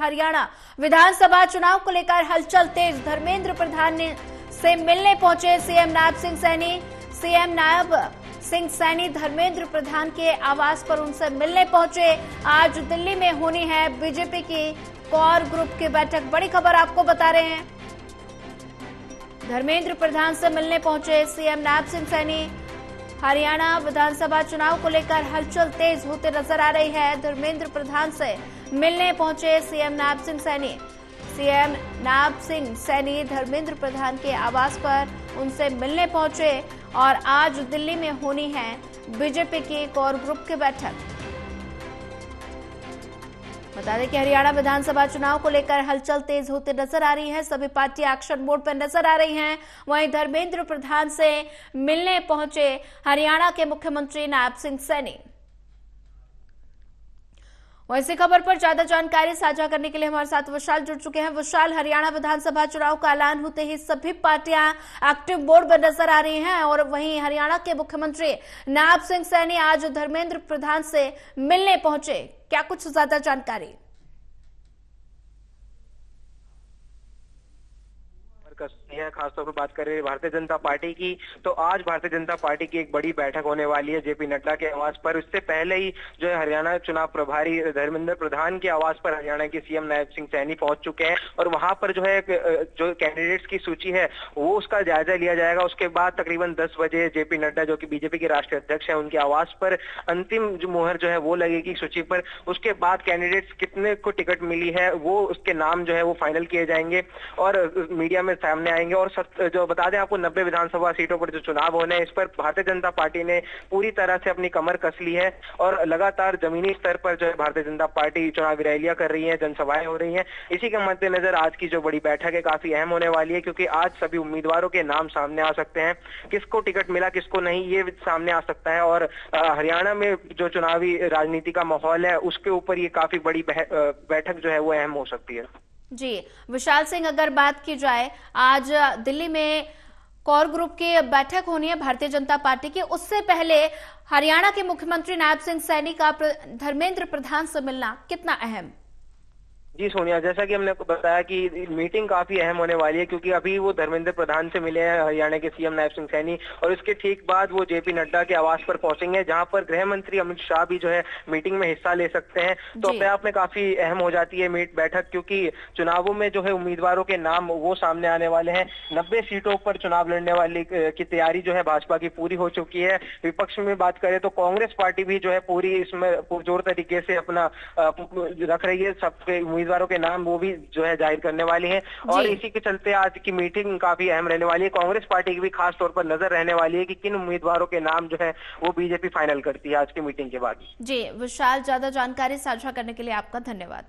हरियाणा। विधानसभा चुनाव को लेकर हलचल तेज। धर्मेंद्र प्रधान ने से मिलने पहुँचे सीएम नायब सिंह सैनी। सीएम नायब सिंह सैनी धर्मेंद्र प्रधान के आवास पर उनसे मिलने पहुँचे। आज दिल्ली में होनी है बीजेपी की कोर ग्रुप की बैठक। बड़ी खबर आपको बता रहे हैं। धर्मेंद्र प्रधान से मिलने पहुँचे सीएम नायब सिंह सैनी। हरियाणा विधानसभा चुनाव को लेकर हलचल तेज होते नज़र आ रही है। धर्मेंद्र प्रधान से मिलने पहुँचे सीएम नाब सिंह सैनी। सीएम नाब सिंह सैनी धर्मेंद्र प्रधान के आवास पर उनसे मिलने पहुँचे और आज दिल्ली में होनी है बीजेपी की कोर ग्रुप की बैठक। बता दें कि हरियाणा विधानसभा चुनाव को लेकर हलचल तेज होते नज़र आ रही है। सभी पार्टी एक्शन मोड पर नज़र आ रही हैं। वहीं धर्मेंद्र प्रधान से मिलने पहुँचे हरियाणा के मुख्यमंत्री नायब सिंह सैनी। वैसी खबर पर ज़्यादा जानकारी साझा करने के लिए हमारे साथ विशाल जुड़ चुके हैं। विशाल, हरियाणा विधानसभा चुनाव का ऐलान होते ही सभी पार्टियाँ एक्टिव बोर्ड पर नज़र आ रही हैं और वहीं हरियाणा के मुख्यमंत्री नायब सिंह सैनी आज धर्मेंद्र प्रधान से मिलने पहुँचे। क्या कुछ ज़्यादा जानकारी? खासतौर पर बात करें भारतीय जनता पार्टी की तो आज भारतीय जनता पार्टी की एक बड़ी बैठक होने वाली है जेपी नड्डा के आवास पर। उससे पहले ही जो है हरियाणा चुनाव प्रभारी धर्मेंद्र प्रधान के आवास पर हरियाणा के सीएम नायब सिंह सैनी पहुँच चुके हैं और वहाँ पर जो है जो कैंडिडेट्स की सूची है, वो उसका जायजा लिया जाएगा। उसके बाद तकरीबन दस बजे जेपी नड्डा, जो की बीजेपी के राष्ट्रीय अध्यक्ष है, उनके आवास पर अंतिम जो मुहर जो है वो लगेगी सूची पर। उसके बाद कैंडिडेट्स कितने को टिकट मिली है, वो उसके नाम जो है वो फाइनल किए जाएँगे। और मीडिया में सामने आएँगे। और सत, जो बता दें आपको नब्बे विधानसभा सीटों पर जो चुनाव होने हैं इस पर भारतीय जनता पार्टी ने पूरी तरह से अपनी कमर कस ली है और लगातार जमीनी स्तर पर जो है भारतीय जनता पार्टी चुनावी रैलियाँ कर रही है जनसभाएँ हो रही है। इसी के मद्देनजर आज की जो बड़ी बैठक है काफ़ी अहम होने वाली है क्योंकि आज सभी उम्मीदवारों के नाम सामने आ सकते हैं। किसको टिकट मिला किसको नहीं ये सामने आ सकता है। और हरियाणा में जो चुनावी राजनीति का माहौल है उसके ऊपर ये काफ़ी बड़ी बैठक जो है वो अहम हो सकती है। जी, विशाल सिंह अगर बात की जाए, आज दिल्ली में कोर ग्रुप की बैठक होनी है भारतीय जनता पार्टी की। उससे पहले हरियाणा के मुख्यमंत्री नायब सिंह सैनी का धर्मेंद्र प्रधान से मिलना कितना अहम? जी सोनिया जैसा कि हमने बताया कि मीटिंग काफ़ी अहम होने वाली है क्योंकि अभी वो धर्मेंद्र प्रधान से मिले हैं हरियाणा के सीएम नायब सिंह सैनी और इसके ठीक बाद वो जेपी नड्डा के आवास पर पहुँचेंगे जहाँ पर गृह मंत्री अमित शाह भी जो है मीटिंग में हिस्सा ले सकते हैं। तो अपने आप में काफ़ी अहम हो जाती है मीट बैठक क्योंकि चुनावों में जो है उम्मीदवारों के नाम वो सामने आने वाले हैं। नब्बे सीटों पर चुनाव लड़ने वाली की तैयारी जो है भाजपा की पूरी हो चुकी है। विपक्ष में बात करें तो कांग्रेस पार्टी भी जो है पूरी इसमें पुरजोर तरीके से अपना रख रही है। सबके उम्मीदवारों के नाम वो भी जो है ज़ाहिर करने वाली हैं। और इसी के चलते आज की मीटिंग काफ़ी अहम रहने वाली है। कांग्रेस पार्टी की भी खास तौर पर नज़र रहने वाली है कि किन उम्मीदवारों के नाम जो है वो बीजेपी फाइनल करती है आज की मीटिंग के बाद। जी विशाल ज़्यादा जानकारी साझा करने के लिए आपका धन्यवाद।